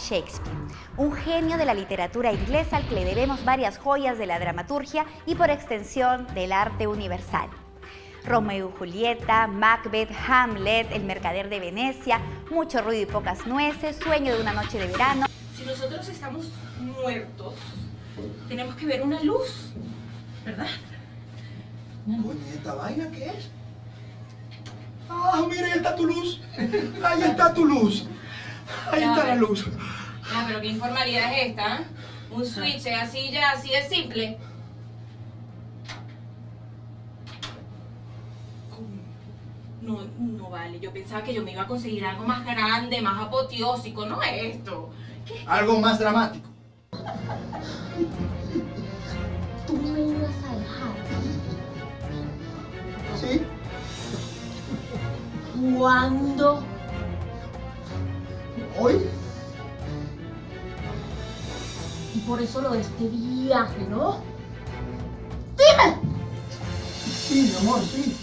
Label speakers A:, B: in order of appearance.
A: Shakespeare, un genio de la literatura inglesa al que le debemos varias joyas de la dramaturgia y por extensión del arte universal. Romeo y Julieta, Macbeth, Hamlet, El mercader de Venecia, Mucho ruido y pocas nueces, Sueño de una noche de verano.
B: Si nosotros estamos muertos, tenemos que ver una luz, ¿verdad?
C: Coño, ¿esta vaina qué es? Ah, mira, ahí está tu luz. Ahí está tu luz. Ahí
B: Ya
C: está la luz.
B: Ah, pero qué informalidad es esta, ¿eh? Un switch es así ya, así de simple. No, no vale, yo pensaba que yo me iba a conseguir algo más grande, más apoteósico, no esto. ¿Qué?
C: Algo más dramático.
D: Tú me ibas a dejar
C: ¿Sí?
D: cuando
C: ¿Hoy?
D: y por eso lo de este viaje, ¿no?
C: Sí, mi amor, sí.